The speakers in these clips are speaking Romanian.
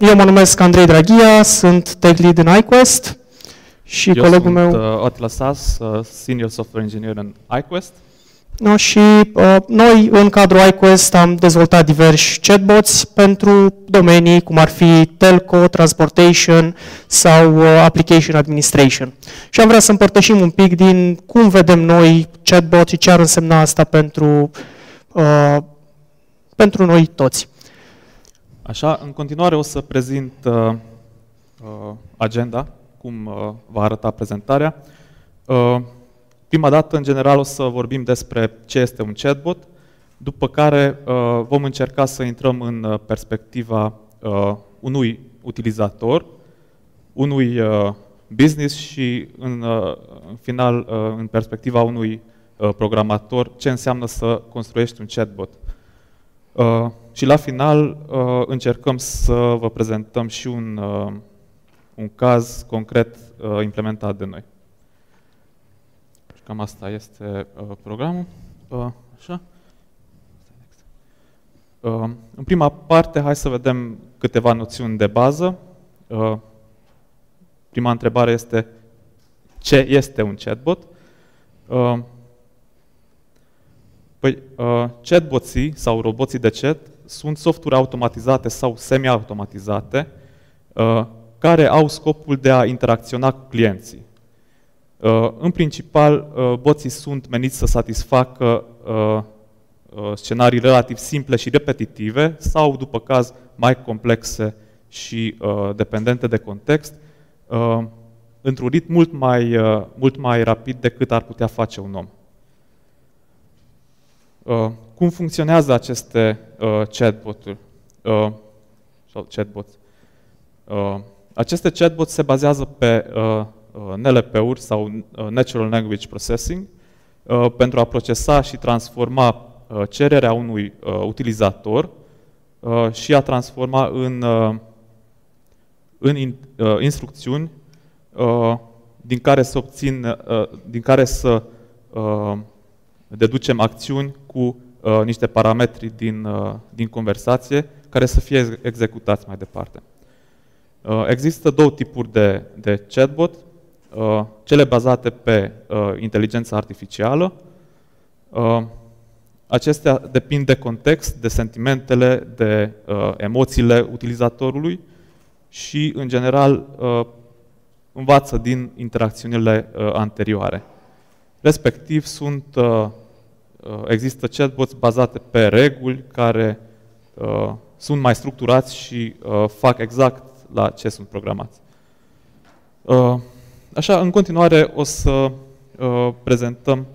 Eu mă numesc Andrei Draghia, sunt tech lead în iQuest și Eu colegul sunt meu... uh, Attila Sas, uh, Senior Software Engineer în iQuest. No, și uh, noi, în cadrul iQuest, am dezvoltat diversi chatbots pentru domenii cum ar fi telco, transportation sau uh, application administration. Și am vrea să împărtășim un pic din cum vedem noi chatbot și ce ar însemna asta pentru, uh, pentru noi toți. Așa, în continuare o să prezint uh, uh, agenda, cum uh, va arăta prezentarea. Uh, prima dată, în general, o să vorbim despre ce este un chatbot, după care uh, vom încerca să intrăm în uh, perspectiva uh, unui utilizator, unui uh, business și, în, uh, în final, uh, în perspectiva unui uh, programator, ce înseamnă să construiești un chatbot. Uh, și la final uh, încercăm să vă prezentăm și un, uh, un caz concret uh, implementat de noi. Și cam asta este uh, programul. Uh, așa. Uh, în prima parte, hai să vedem câteva noțiuni de bază. Uh, prima întrebare este ce este un chatbot? Uh, Păi, uh, chatboții sau roboții de chat sunt softuri automatizate sau semi-automatizate uh, care au scopul de a interacționa cu clienții. Uh, în principal, uh, boții sunt meniți să satisfacă uh, uh, scenarii relativ simple și repetitive sau, după caz, mai complexe și uh, dependente de context, uh, într-un ritm mult mai, uh, mult mai rapid decât ar putea face un om. Uh, cum funcționează aceste uh, chatbot-uri uh, sau chatbots? Uh, aceste chatbots se bazează pe uh, uh NLP-uri sau uh, Natural Language Processing uh, pentru a procesa și transforma uh, cererea unui uh, utilizator uh, și a transforma în, uh, în in, uh, instrucțiuni uh, din care să obțin, uh, din care să uh, deducem acțiuni cu uh, niște parametri din, uh, din conversație care să fie executați mai departe. Uh, există două tipuri de, de chatbot, uh, cele bazate pe uh, inteligența artificială. Uh, acestea depind de context, de sentimentele, de uh, emoțiile utilizatorului și, în general, uh, învață din interacțiunile uh, anterioare. Respectiv, sunt, uh, uh, există chatbots bazate pe reguli care uh, sunt mai structurați și fac exact la ce sunt programați. Așa, în continuare o să prezentăm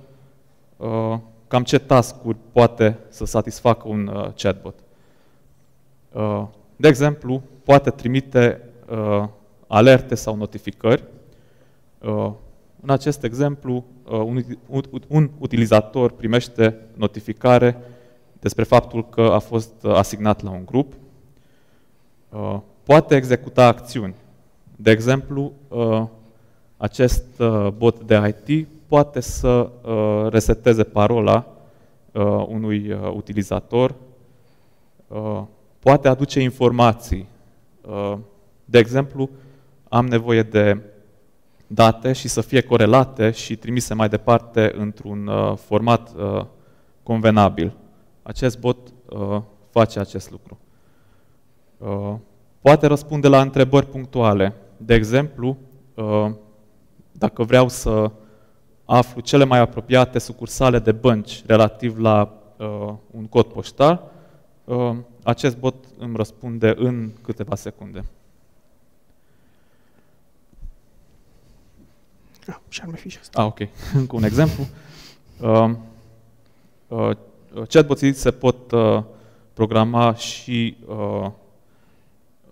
cam ce task-uri poate să satisfacă un chatbot. De exemplu, poate trimite alerte sau notificări. În acest exemplu, Uh, un, un, un utilizator primește notificare despre faptul că a fost uh, asignat la un grup, uh, poate executa acțiuni. De exemplu, acest bot de IT poate să reseteze parola unui utilizator, poate aduce informații. De exemplu, am nevoie de date și să fie corelate și trimise mai departe într-un uh, format uh, convenabil. Acest bot uh, face acest lucru. Uh, poate răspunde la întrebări punctuale. De exemplu, uh, dacă vreau să aflu cele mai apropiate sucursale de bănci relativ la uh, un cod poștal, uh, acest bot îmi răspunde în câteva secunde. Ah, și ar mai fi și asta. Ah, ok. Încă un exemplu. Uh, uh, chatboții se pot uh, programa și uh,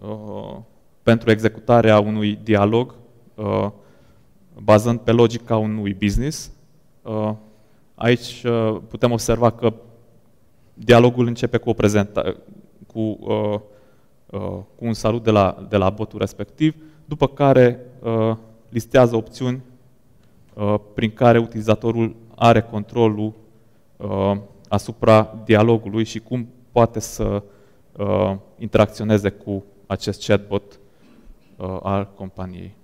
uh, pentru executarea unui dialog uh, bazând pe logica unui business. Uh, aici uh, putem observa că dialogul începe cu o prezentare, cu, uh, uh, cu un salut de la, de la botul respectiv, după care uh, listează opțiuni Uh, prin care utilizatorul are controlul uh, asupra dialogului și cum poate să uh, interacționeze cu acest chatbot uh, al companiei.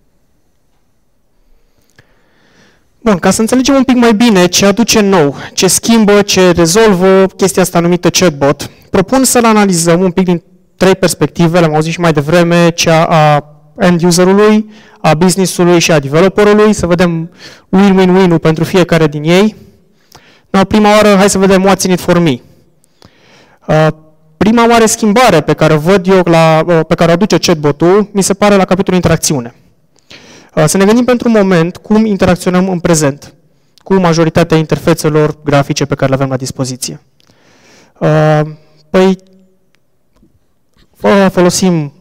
Bun, ca să înțelegem un pic mai bine ce aduce nou, ce schimbă, ce rezolvă chestia asta numită chatbot, propun să-l analizăm un pic din trei perspective, le-am auzit și mai devreme, cea a end userului, a businessului și a developerului, să vedem win-win-win-ul pentru fiecare din ei. No, prima oară, hai să vedem what's in it for me. Uh, prima mare schimbare pe care o văd eu, la, uh, pe care o aduce chatbot-ul, mi se pare la capitolul interacțiune. Uh, să ne gândim pentru un moment cum interacționăm în prezent cu majoritatea interfețelor grafice pe care le avem la dispoziție. Uh, păi, folosim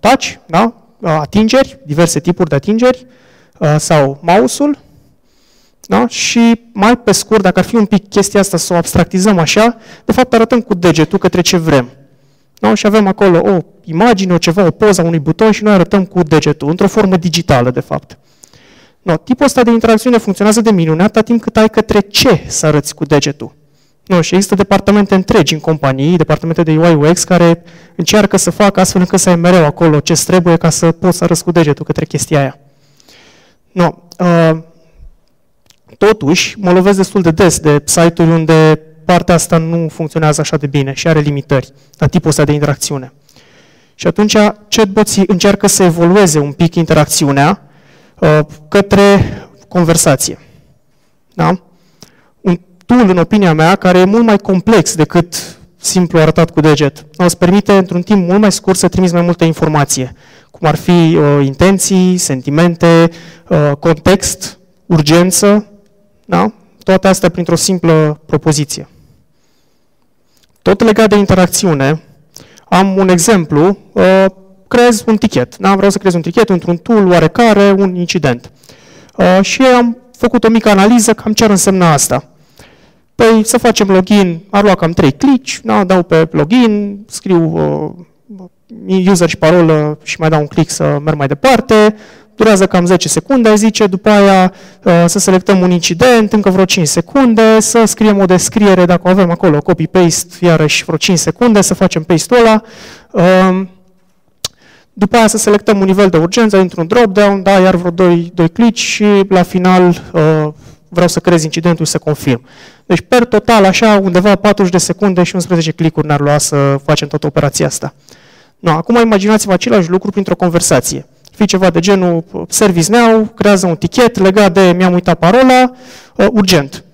touch, da? Atingeri, diverse tipuri de atingeri, sau mouse-ul, da? și mai pe scurt, dacă ar fi un pic chestia asta să o abstractizăm așa, de fapt arătăm cu degetul către ce vrem. Da? Și avem acolo o imagine, o ceva, o poză a unui buton și noi arătăm cu degetul, într-o formă digitală, de fapt. No, tipul ăsta de interacțiune funcționează de minune atâta timp cât ai către ce să arăți cu degetul. No, și există departamente întregi în companii, departamente de UI UX, care încearcă să facă astfel încât să ai mereu acolo ce trebuie ca să poți să arăți cu degetul către chestia aia. No, uh, totuși, mă lovesc destul de des de site-uri unde partea asta nu funcționează așa de bine și are limitări la tipul ăsta de interacțiune. Și atunci chatboții încearcă să evolueze un pic interacțiunea uh, către conversație. Da? Un tool, în opinia mea, care e mult mai complex decât simplu arătat cu deget. O îți permite, într-un timp mult mai scurt, să trimiți mai multă informație, cum ar fi uh, intenții, sentimente, uh, context, urgență, da? toate astea printr-o simplă propoziție. Tot legat de interacțiune, am un exemplu, uh, creez un tichet. Da? Vreau să creez un tichet într-un tool oarecare, un incident. Uh, și am făcut o mică analiză cam ce ar însemna asta. Păi să facem login, ar lua cam 3 click, da? dau pe login, scriu uh, user și parolă și mai dau un click să merg mai departe, durează cam 10 secunde, zice, după aia uh, să selectăm un incident, încă vreo 5 secunde, să scriem o descriere, dacă avem acolo copy-paste, iarăși vreo 5 secunde, să facem paste-ul ăla. Um, după aia să selectăm un nivel de urgență dintr-un drop-down, da, iar vreo 2, 2 click și la final uh, vreau să creez incidentul și să confirm. Deci, per total, așa, undeva 40 de secunde și 11 click-uri ne-ar lua să facem toată operația asta. No, acum imaginați-vă același lucru printr-o conversație fi ceva de genul ServiceNow, creează un tichet legat de mi-am uitat parola, uh, urgent.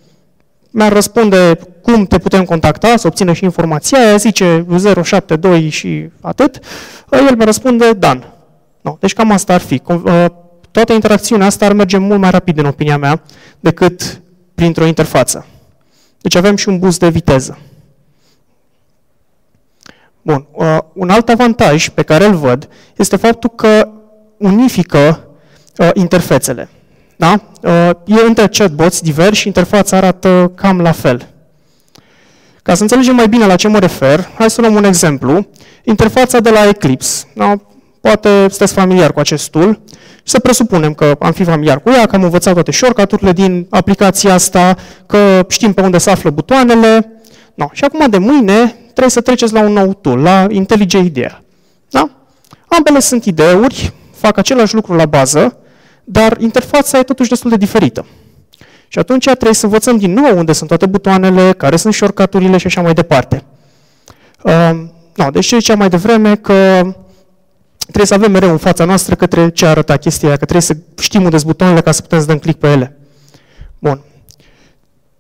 Mi-ar răspunde cum te putem contacta, să obțină și informația aia, zice 072 și atât, uh, el mi răspunde Dan. No, deci cam asta ar fi. Uh, toată interacțiunea asta ar merge mult mai rapid, în opinia mea, decât printr-o interfață. Deci avem și un boost de viteză. Bun. Uh, un alt avantaj pe care îl văd este faptul că unifică uh, interfețele. Da? Uh, e între chatbots diversi, interfața arată cam la fel. Ca să înțelegem mai bine la ce mă refer, hai să luăm un exemplu. Interfața de la Eclipse. Da? Poate sunteți familiar cu acest tool și să presupunem că am fi familiar cu ea, că am învățat toate shortcut-urile din aplicația asta, că știm pe unde se află butoanele. No. Și acum de mâine trebuie să treceți la un nou tool, la IntelliJ IDEA. Da? Ambele sunt ideuri fac același lucru la bază, dar interfața e totuși destul de diferită. Și atunci trebuie să învățăm din nou unde sunt toate butoanele, care sunt shortcut și așa mai departe. Uh, no, deci ce ziceam mai devreme că trebuie să avem mereu în fața noastră către ce arăta chestia aia, că trebuie să știm unde sunt butoanele ca să putem să dăm click pe ele. Bun.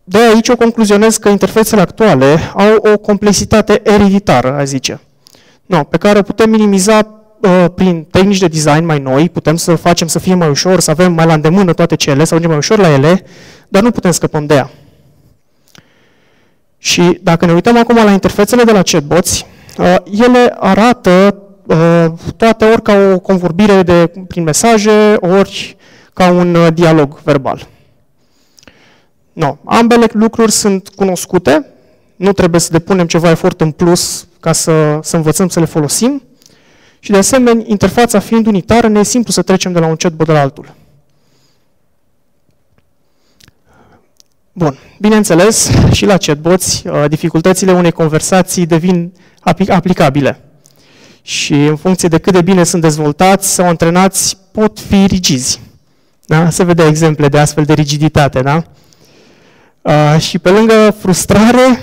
De aici o concluzionez că interfețele actuale au o complexitate ereditară, a zice, no, pe care o putem minimiza Uh, prin tehnici de design mai noi, putem să facem să fie mai ușor, să avem mai la îndemână toate cele, să ajungem mai ușor la ele, dar nu putem scăpăm de ea. Și dacă ne uităm acum la interfețele de la chatbots, uh, ele arată uh, toate ori ca o convorbire de, prin mesaje, ori ca un dialog verbal. No, ambele lucruri sunt cunoscute, nu trebuie să depunem ceva efort în plus ca să, să învățăm să le folosim, și de asemenea, interfața fiind unitară, ne e simplu să trecem de la un chatbot la altul. Bun, bineînțeles, și la chatbots, uh, dificultățile unei conversații devin aplicabile. Și în funcție de cât de bine sunt dezvoltați sau antrenați, pot fi rigizi. Da? Se vede exemple de astfel de rigiditate. Da? Uh, și pe lângă frustrare,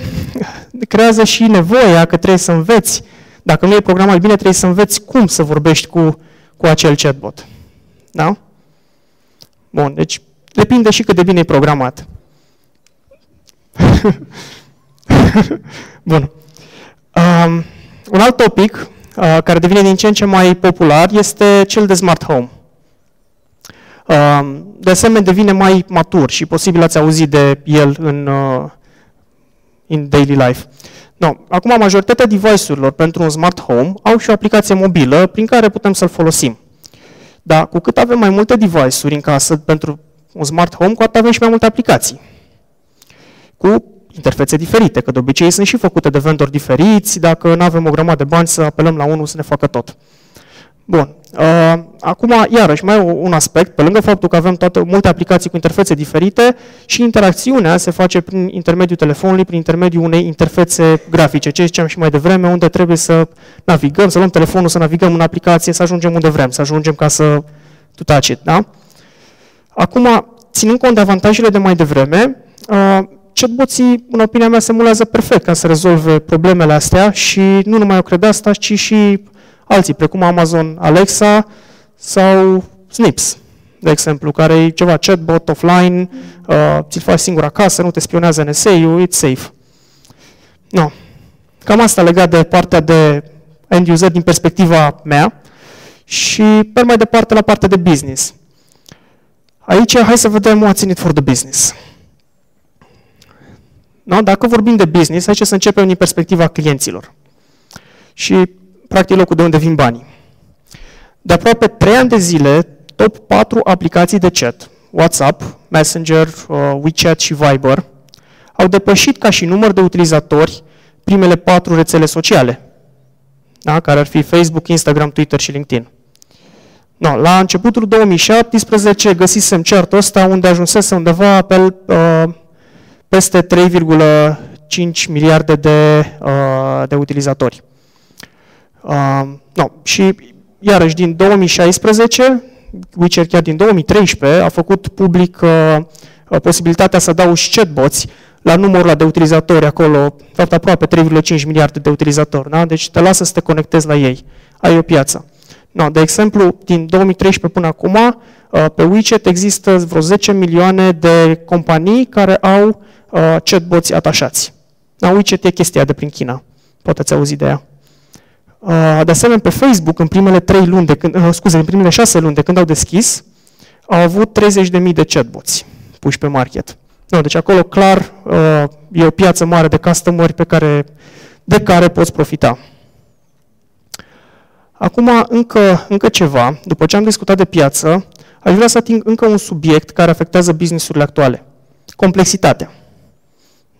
creează și nevoia că trebuie să înveți. Dacă nu e programat bine, trebuie să înveți cum să vorbești cu, cu acel chatbot. Da? Bun, deci depinde și cât de bine e programat. Bun. Um, un alt topic uh, care devine din ce în ce mai popular este cel de smart home. Um, de asemenea, devine mai matur și posibil ați auzit de el în, uh, in daily life. No. Acum, majoritatea device-urilor pentru un smart home au și o aplicație mobilă prin care putem să-l folosim. Dar cu cât avem mai multe device-uri în casă pentru un smart home, cu atât avem și mai multe aplicații. Cu interfețe diferite, că de obicei sunt și făcute de vendori diferiți, dacă nu avem o grămadă de bani să apelăm la unul să ne facă tot. Bun. Uh, acum, iarăși, mai un aspect, pe lângă faptul că avem toate, multe aplicații cu interfețe diferite, și interacțiunea se face prin intermediul telefonului, prin intermediul unei interfețe grafice, ce ziceam și mai devreme, unde trebuie să navigăm, să luăm telefonul, să navigăm în aplicație, să ajungem unde vrem, să ajungem ca să tu touch it, da? Acum, ținând cont de avantajele de mai devreme, uh, chatboții, în opinia mea, se mulează perfect ca să rezolve problemele astea și nu numai eu cred asta, ci și alții, precum Amazon Alexa sau Snips, de exemplu, care e ceva chatbot offline, uh, ți-l faci singur acasă, nu te spionează NSA-ul, it's safe. No. Cam asta legat de partea de end user din perspectiva mea și pe mai departe la partea de business. Aici, hai să vedem what's in it for the business. No? Dacă vorbim de business, aici să începem din perspectiva clienților. Și, practic, locul de unde vin banii. De aproape 3 ani de zile, top 4 aplicații de chat, WhatsApp, Messenger, uh, WeChat și Viber, au depășit ca și număr de utilizatori primele patru rețele sociale, da? care ar fi Facebook, Instagram, Twitter și LinkedIn. No, la începutul 2017 găsisem certul ăsta unde ajunsese undeva pe uh, peste 3,5 miliarde de, uh, de utilizatori. Uh, no, și iarăși din 2016, Witcher chiar din 2013 a făcut public uh, posibilitatea să adaugi chatbots la numărul de utilizatori acolo, fapt aproape 3,5 miliarde de utilizatori, da? deci te lasă să te conectezi la ei. Ai o piață. No, de exemplu, din 2013 până acum, uh, pe WeChat există vreo 10 milioane de companii care au uh, chatbots atașați. La WeChat e chestia de prin China. Poate ați auzit de ea. Uh, de asemenea, pe Facebook, în primele 3 luni de când, scuze, în primele 6 luni de când au deschis, au avut 30.000 de chatbots puși pe market. No, deci acolo, clar, e o piață mare de customeri pe care, de care poți profita. Acum, încă, încă ceva, după ce am discutat de piață, aș vrea să ating încă un subiect care afectează businessurile actuale. Complexitatea.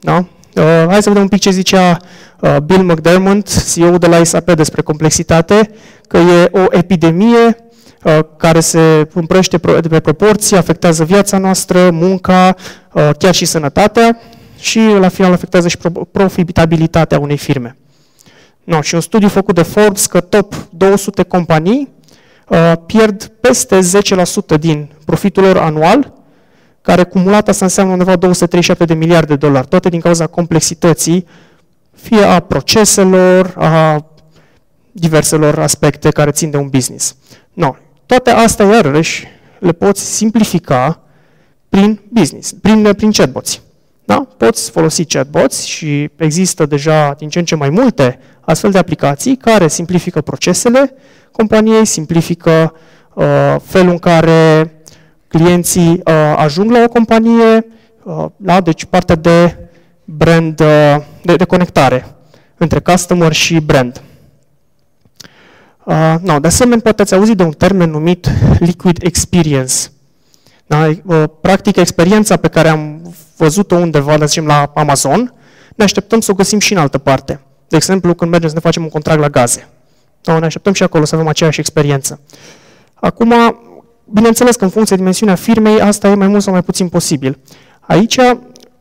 Da? Uh, hai să vedem un pic ce zicea uh, Bill McDermott, CEO de la SAP despre complexitate, că e o epidemie uh, care se împrăște de pe proporții, afectează viața noastră, munca, uh, chiar și sănătatea și la final afectează și profitabilitatea unei firme. No, și un studiu făcut de Forbes că top 200 companii uh, pierd peste 10% din profitul lor anual, care cumulat asta înseamnă undeva 237 de miliarde de dolari, toate din cauza complexității, fie a proceselor, a diverselor aspecte care țin de un business. No, toate astea, iarăși, le poți simplifica prin business, prin, prin chatbots. Da? Poți folosi chatbots și există deja din ce în ce mai multe astfel de aplicații care simplifică procesele companiei, simplifică uh, felul în care clienții uh, ajung la o companie, uh, da? deci partea de brand, uh, de, de conectare între customer și brand. Uh, no, de asemenea, poate ați auzit de un termen numit liquid experience. Da? Uh, practic, experiența pe care am văzut-o undeva, de zicem, la Amazon, ne așteptăm să o găsim și în altă parte. De exemplu, când mergem să ne facem un contract la gaze. Da, ne așteptăm și acolo să avem aceeași experiență. Acum, bineînțeles că în funcție de dimensiunea firmei, asta e mai mult sau mai puțin posibil. Aici,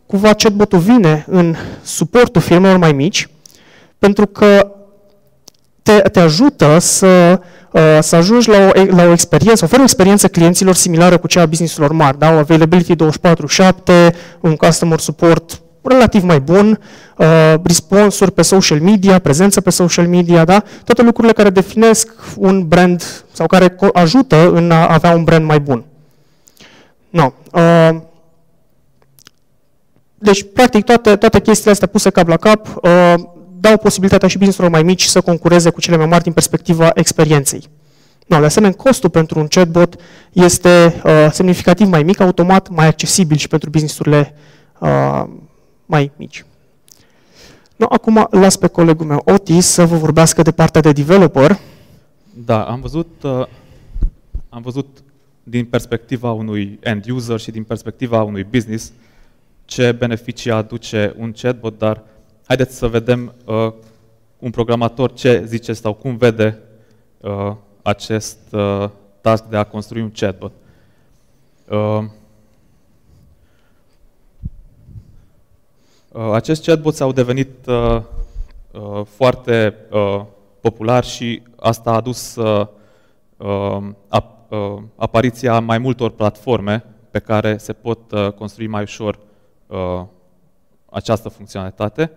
cumva, chatbot-ul vine în suportul firmelor mai mici, pentru că te te ajută să, uh, să ajungi la o, la o experiență, oferă o experiență clienților similară cu cea a businessurilor mari, da? o availability 24-7, un customer support relativ mai bun, uh, responsuri pe social media, prezență pe social media, da? toate lucrurile care definesc un brand sau care ajută în a avea un brand mai bun. No. Uh, deci, practic, toate, toate chestiile astea puse cap la cap uh, dau posibilitatea și business mai mici să concureze cu cele mai mari din perspectiva experienței. No, de asemenea, costul pentru un chatbot este uh, semnificativ mai mic, automat mai accesibil și pentru businessurile uh, mai mici. No, acum las pe colegul meu Otis să vă vorbească de partea de developer. Da, am văzut, uh, am văzut din perspectiva unui end user și din perspectiva unui business ce beneficii aduce un chatbot, dar haideți să vedem uh, un programator ce zice sau cum vede uh, acest uh, task de a construi un chatbot. Uh, uh, acești chatbots au devenit uh, uh, foarte uh, populari și asta a adus uh, uh, ap, uh, apariția mai multor platforme pe care se pot uh, construi mai ușor uh, această funcționalitate.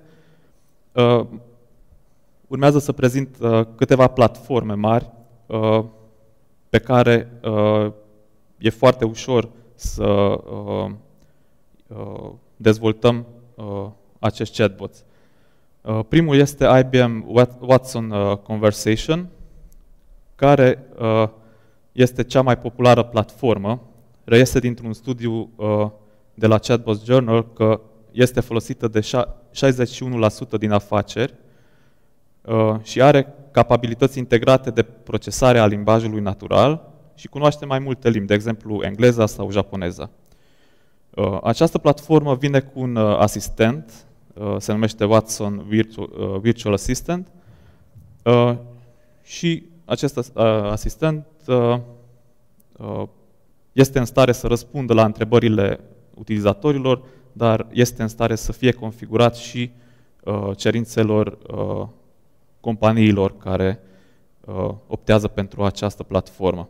Uh, urmează să prezint uh, câteva platforme mari uh, pe care uh, e foarte ușor să uh, uh, dezvoltăm uh, acești chatbots. Uh, primul este IBM Watson uh, Conversation, care uh, este cea mai populară platformă. Reiese dintr-un studiu uh, de la Chatbot Journal că este folosită de 61% din afaceri uh, și are capabilități integrate de procesare a limbajului natural și cunoaște mai multe limbi, de exemplu engleza sau japoneza. Uh, această platformă vine cu un uh, asistent, se numește Watson Virtual, Virtual Assistant și acest asistent este în stare să răspundă la întrebările utilizatorilor, dar este în stare să fie configurat și uh, cerințelor uh, companiilor care uh, optează pentru această platformă.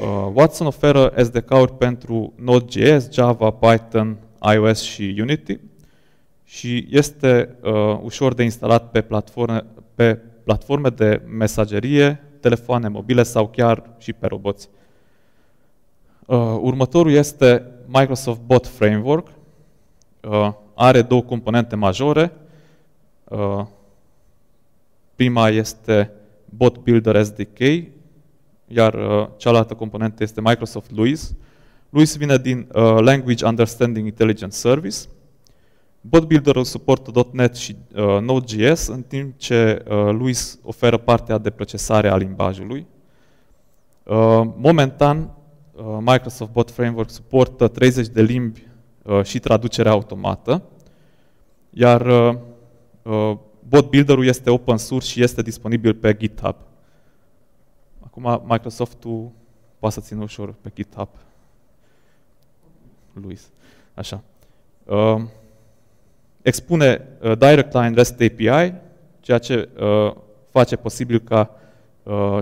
Uh, Watson oferă SDK-uri pentru Node.js, Java, Python, iOS și Unity și este uh, ușor de instalat pe platforme, pe platforme de mesagerie, telefoane mobile sau chiar și pe roboți. Uh, următorul este Microsoft Bot Framework. Uh, are două componente majore. Uh, prima este Bot Builder SDK, iar uh, cealaltă componentă este Microsoft LUIS. LUIS vine din uh, Language Understanding Intelligence Service. Bot Builder suportă .NET și uh, Node.js, în timp ce uh, LUIS oferă partea de procesare a limbajului. Uh, momentan, Uh, Microsoft Bot Framework suportă 30 de limbi uh, și traducere automată, iar uh, Bot Builder-ul este open source și este disponibil pe GitHub. Acum Microsoft-ul poate să țină ușor pe GitHub. Luis. Așa. Expune Direct Line REST API, ceea ce face posibil ca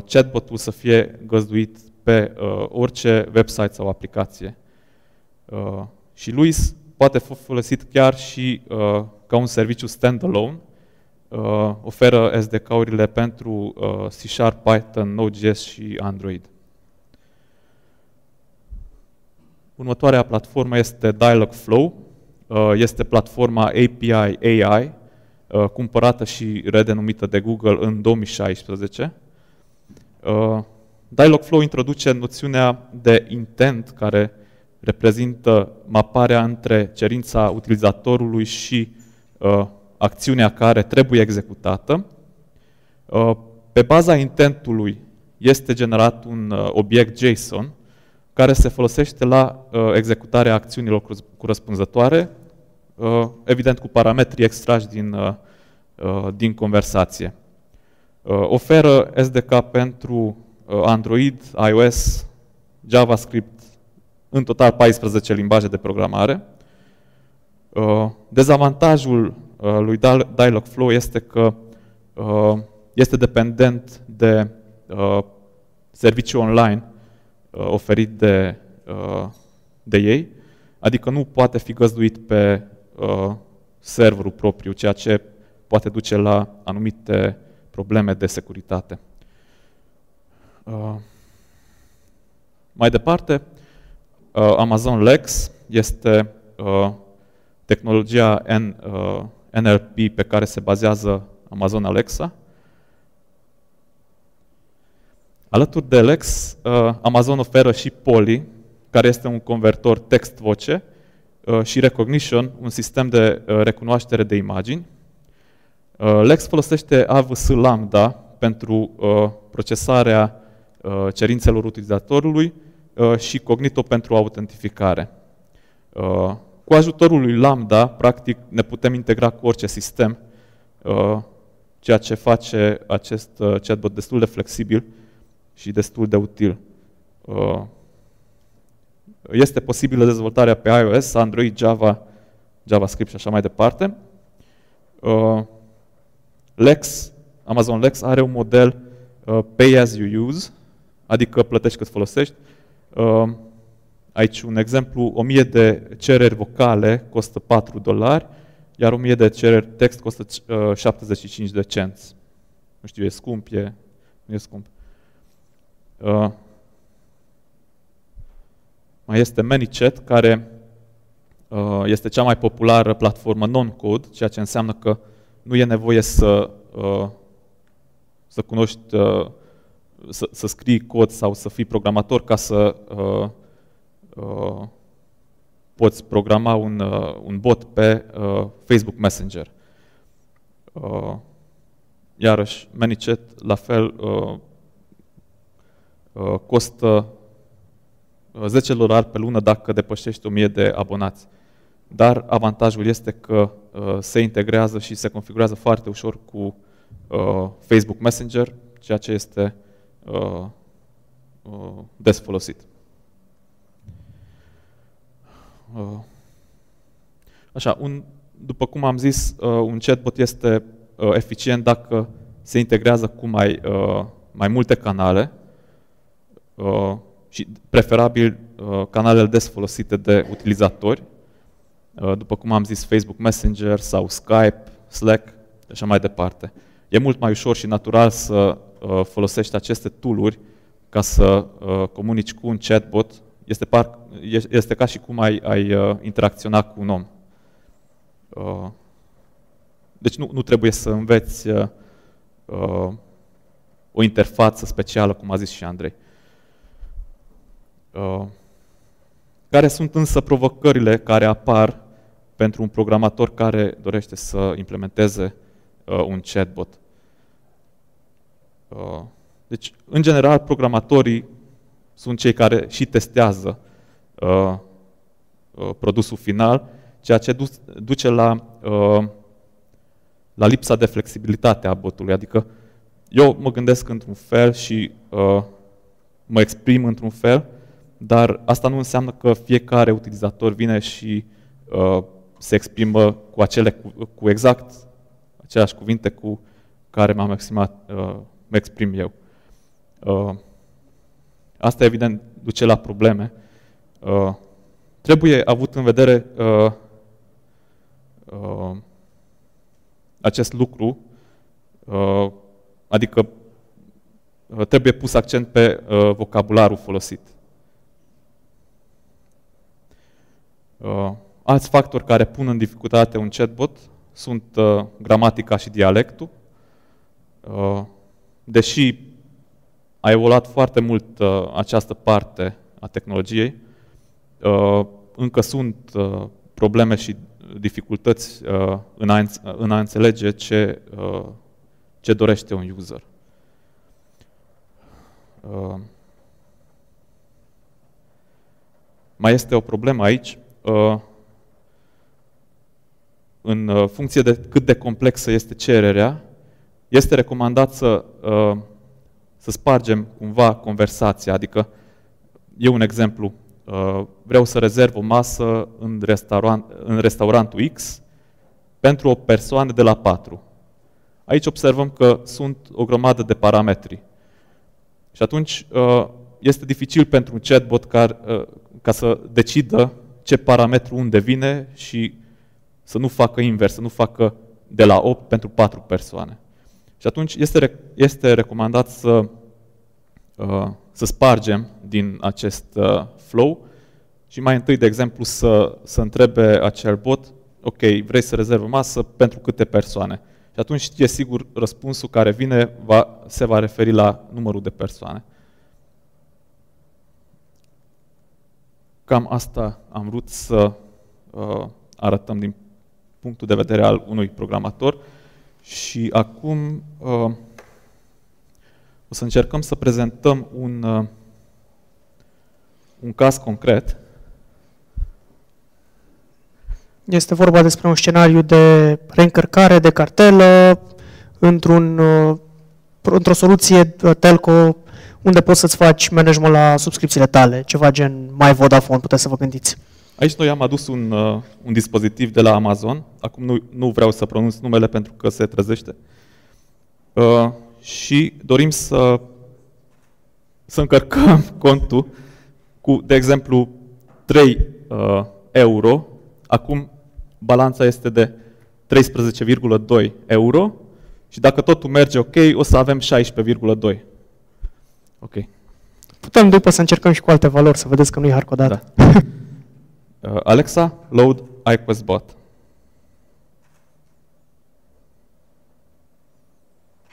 chatbot-ul să fie găzduit pe uh, orice website sau aplicație. Uh, și Luis poate fi folosit chiar și uh, ca un serviciu standalone. Uh, oferă SDK-urile pentru uh, C Sharp, Python, Node.js și Android. Următoarea platformă este Dialogflow. Uh, este platforma API AI, uh, cumpărată și redenumită de Google în 2016. Uh, Dialogflow introduce noțiunea de intent, care reprezintă maparea între cerința utilizatorului și uh, acțiunea care trebuie executată. Uh, pe baza intentului este generat un uh, obiect JSON care se folosește la uh, executarea acțiunilor corespunzătoare, uh, evident cu parametrii extrași din, uh, uh din conversație. Uh, oferă SDK pentru Uh, Android, iOS, JavaScript, în total 14 limbaje de programare. Uh, dezavantajul uh, lui Dialogflow este că este dependent de uh, serviciu online uh, oferit de, uh, de ei, adică nu poate fi găzduit pe uh, serverul propriu, ceea ce poate duce la anumite probleme de securitate. Uh, mai departe, uh, Amazon Lex este uh, tehnologia N, uh, NLP pe care se bazează Amazon Alexa. Alături de Lex, uh, Amazon oferă și Poly, care este un convertor text-voce, uh, și Recognition, un sistem de uh, recunoaștere de imagini. Uh, Lex folosește AVS Lambda pentru uh, procesarea uh, cerințelor utilizatorului uh, și Cognito pentru autentificare. Uh, cu ajutorul lui Lambda, practic, ne putem integra cu orice sistem, uh, ceea ce face acest uh, chatbot destul de flexibil și destul de util. Este posibilă dezvoltarea pe iOS, Android, Java, JavaScript și așa mai departe. Lex, Amazon Lex are un model pay as you use, adică plătești cât folosești. Aici un exemplu, 1000 de cereri vocale costă 4 dolari, iar 1000 de cereri text costă uh, 75 de cenți. Nu știu, e scump, e, nu e scump. Uh, mai este ManyChat, care uh, este cea mai populară platformă non-code, ceea ce înseamnă că nu e nevoie să, uh, să cunoști, uh, să, să scrii cod sau să fii programator ca să uh, Uh, poți programa un, uh, un bot pe uh, Facebook Messenger. Uh, iarăși, ManyChat, la fel, uh, uh, costă 10 uh, dolari pe lună dacă depășești 1000 de abonați. Dar avantajul este că uh, se integrează și se configurează foarte ușor cu uh, Facebook Messenger, ceea ce este uh, uh, des folosit. Uh, așa, un, după cum am zis, uh, un chatbot este uh, eficient dacă se integrează cu mai, mai multe canale și preferabil canalele des folosite de utilizatori, după cum am zis, Facebook Messenger sau Skype, Slack și așa mai departe. E mult mai ușor și natural să folosești aceste tooluri ca să comunici cu un chatbot este, par, este ca și cum ai, ai uh, interacționa cu un om. Uh, deci nu, nu trebuie să înveți uh, uh, o interfață specială, cum a zis și Andrei. Uh, care sunt însă provocările care apar pentru un programator care dorește să implementeze uh, un chatbot? Uh, deci, în general, programatorii sunt cei care și testează uh, uh, produsul final, ceea ce duce la, uh, la lipsa de flexibilitate a botului. Adică eu mă gândesc într-un fel și uh, mă exprim într-un fel, dar asta nu înseamnă că fiecare utilizator vine și uh, se exprimă cu acele, cu, cu exact aceleași cuvinte cu care m-am exprimat, uh, mă exprim eu. Uh, Asta, evident, duce la probleme. Uh, trebuie avut în vedere uh, uh, acest lucru, uh, adică uh, trebuie pus accent pe uh, vocabularul folosit. Uh, alți factori care pun în dificultate un chatbot sunt uh, gramatica și dialectul. Uh, deși a evoluat foarte mult uh, această parte a tehnologiei. Uh, încă sunt uh, probleme și dificultăți uh, în, a, înț a înțelege ce, uh, ce dorește un user. Uh, mai este o problemă aici. Uh, în uh, funcție de cât de complexă este cererea, este recomandat să uh, să spargem cumva conversația, adică e un exemplu, uh, vreau să rezerv o masă în, restaurant, în restaurantul X pentru o persoană de la 4. aici observăm că sunt o grămadă de parametri. Și atunci uh, este dificil pentru un chatbot care, uh, ca să decidă ce parametru unde vine și să nu facă invers, să nu facă de la 8 pentru 4 persoane. Și atunci este, este recomandat să, uh, să spargem din acest uh, flow și mai întâi, de exemplu, să, să întrebe acel bot, ok, vrei să rezervă masă pentru câte persoane? Și atunci știe sigur răspunsul care vine va, se va referi la numărul de persoane. Cam asta am vrut să uh, arătăm din punctul de vedere al unui programator. Și acum uh, o să încercăm să prezentăm un, uh, un caz concret. Este vorba despre un scenariu de reîncărcare de cartelă într-un, uh, într-o soluție uh, telco unde poți să-ți faci management la subscripțiile tale, ceva gen mai Vodafone, puteți să vă gândiți. Aici noi am adus un, uh, un dispozitiv de la Amazon. Acum nu, nu vreau să pronunț numele pentru că se trezește. Uh, și dorim să, să încărcăm contul cu, de exemplu, 3 uh, euro. Acum balanța este de 13,2 euro și dacă totul merge ok, o să avem 16,2. Ok. Putem după să încercăm și cu alte valori, să vedeți că nu e hardcodat. Da. Uh, Alexa, load iQuestBot.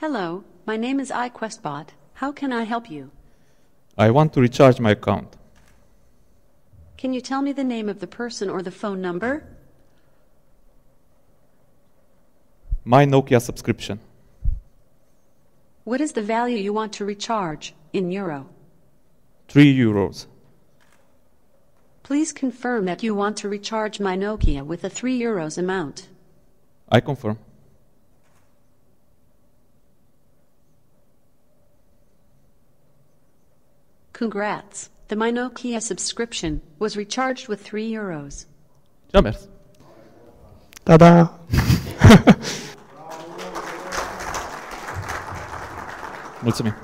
Hello, my name is iQuestBot. How can I help you? I want to recharge my account. Can you tell me the name of the person or the phone number? My Nokia subscription. What is the value you want to recharge in euro? 3 euros. Please confirm that you want to recharge my Nokia with a 3 euros amount. I confirm. Congrats. The My Nokia subscription was recharged with 3 euros. Ce a mers? Da, da. Mulțumim.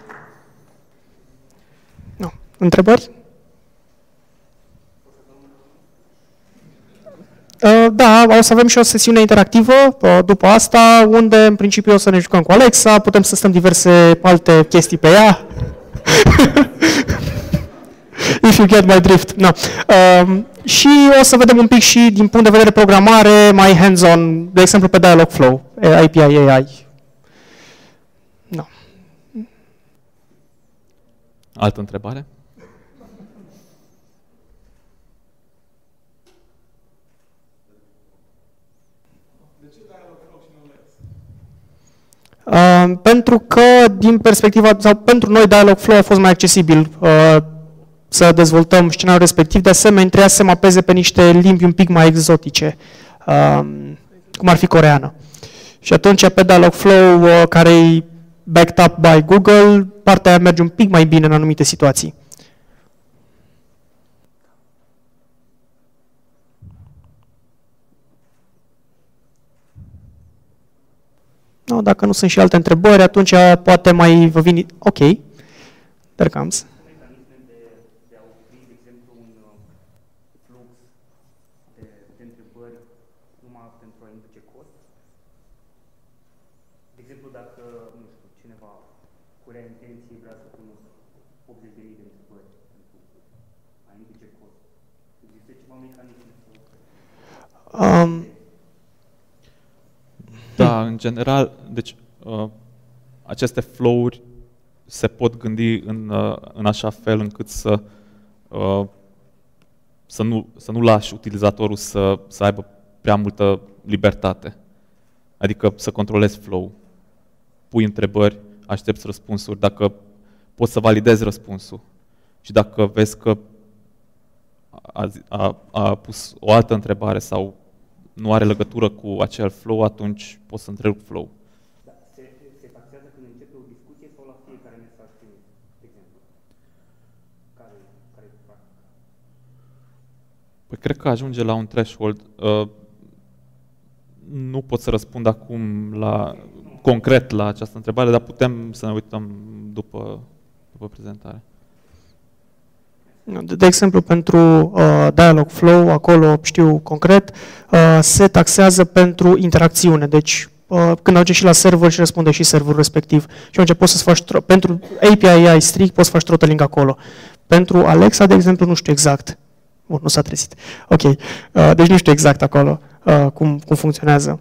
Nu. Întrebări? Uh, da, o să avem și o sesiune interactivă uh, după asta, unde în principiu o să ne jucăm cu Alexa, putem să stăm diverse alte chestii pe ea. If you get my drift. No. Um, și o să vedem un pic și din punct de vedere programare, mai hands-on, de exemplu pe Dialogflow, API AI. No. Altă întrebare? Uh, pentru că, din perspectiva, sau pentru noi, Dialogflow a fost mai accesibil uh, să dezvoltăm scenariul respectiv. De asemenea, trebuia să se mapeze pe niște limbi un pic mai exotice, uh, cum ar fi coreană. Și atunci, pe Dialogflow, uh, care e backed up by Google, partea aia merge un pic mai bine în anumite situații. No, dacă nu sunt și alte întrebări, atunci poate mai vă vin... Ok, there comes. Um, da, în general, deci uh, aceste flow-uri se pot gândi în, uh, în așa fel încât să, uh, să, nu, să nu lași utilizatorul să, să aibă prea multă libertate. Adică să controlezi flow. Pui întrebări, aștepți răspunsuri. Dacă poți să validezi răspunsul și dacă vezi că a, a, a pus o altă întrebare sau nu are legătură cu acel flow, atunci poți să întrerup flow. Da, se, se taxează când începe o discuție sau la fiecare mesaj primit, de exemplu? Care, care e practica? Păi cred că ajunge la un threshold. Uh, nu pot să răspund acum la... Nu, concret la această întrebare, dar putem să ne uităm după, după prezentare. De, de exemplu, pentru uh, Dialogflow, acolo știu concret, uh, se taxează pentru interacțiune. Deci, uh, când ajunge și la server și răspunde și serverul respectiv. Și atunci poți să faci, pentru API AI strict, poți să faci throttling acolo. Pentru Alexa, de exemplu, nu știu exact. Bun, nu s-a trezit. Ok. Uh, deci nu știu exact acolo uh, cum, cum funcționează.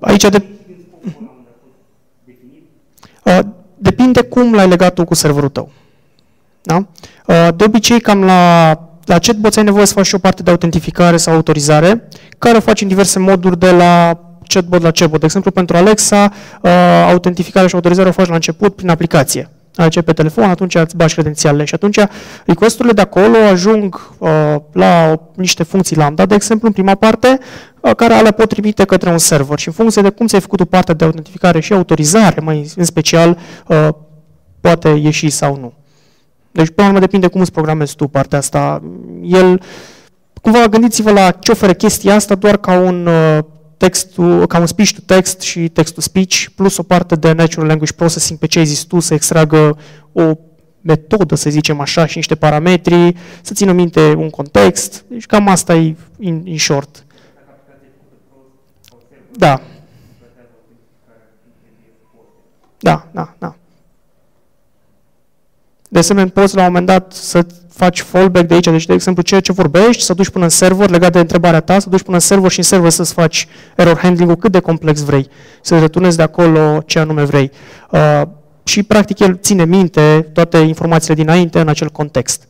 Aici de... depinde cum l-ai legat tu cu serverul tău. Da? De obicei, cam la, la chatbot ai nevoie să faci și o parte de autentificare sau autorizare, care o faci în diverse moduri de la chatbot la chatbot. De exemplu, pentru Alexa, autentificarea și autorizarea o faci la început prin aplicație ce pe telefon, atunci îți bagi credențialele și atunci requesturile de acolo ajung uh, la niște funcții lambda, de exemplu, în prima parte, uh, care alea pot trimite către un server și în funcție de cum ți-ai făcut o parte de autentificare și autorizare, mai în special, uh, poate ieși sau nu. Deci, până la urmă, depinde cum îți programezi tu partea asta. El, cumva, gândiți-vă la ce oferă chestia asta doar ca un uh, textul, ca un speech to text și text to speech, plus o parte de natural language processing pe ce ai zis tu, să extragă o metodă, să zicem așa, și niște parametri, să țină minte un context. Deci cam asta e in, in short. Da. Da, da, da. De asemenea, poți la un moment dat să faci fallback de aici, deci de exemplu ceea ce vorbești, să duci până în server, legat de întrebarea ta, să duci până în server și în server să-ți faci error handling-ul cât de complex vrei, să returnezi de acolo ce anume vrei. Uh, și practic el ține minte toate informațiile dinainte în acel context.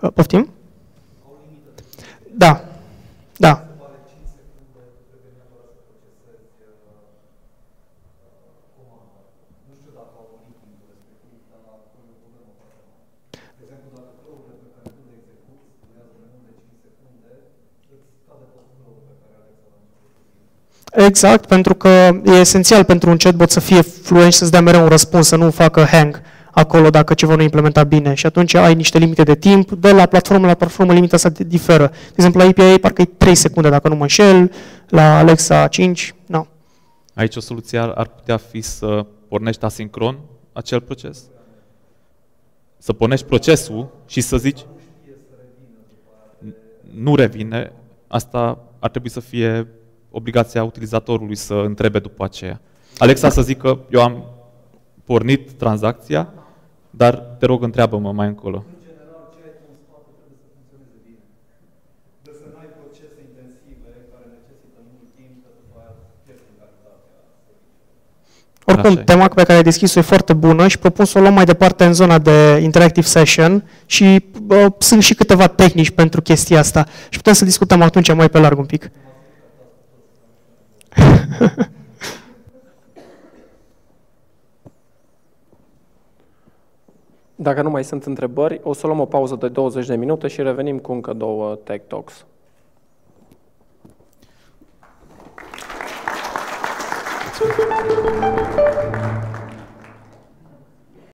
Uh, poftim? Da, da. Exact, pentru că e esențial pentru un chatbot să fie fluent și să-ți dea mereu un răspuns, să nu facă hang acolo dacă ceva nu e implementat bine. Și atunci ai niște limite de timp, de la platformă la platformă limita asta diferă. De exemplu, la API parcă e 3 secunde dacă nu mă înșel, la Alexa 5, nu. No. Aici o soluție ar, ar putea fi să pornești asincron acel proces. Să pornești procesul și să zici nu revine, asta ar trebui să fie obligația utilizatorului să întrebe după aceea. Alexa să zică, eu am pornit tranzacția, dar te rog, întreabă-mă mai încolo. Oricum, tema pe care ai deschis-o e foarte bună și propun să o luăm mai departe în zona de interactive session și uh, sunt și câteva tehnici pentru chestia asta și putem să discutăm atunci mai pe larg un pic. Dacă nu mai sunt întrebări, o să luăm o pauză de 20 de minute și revenim cu încă două Tech Talks.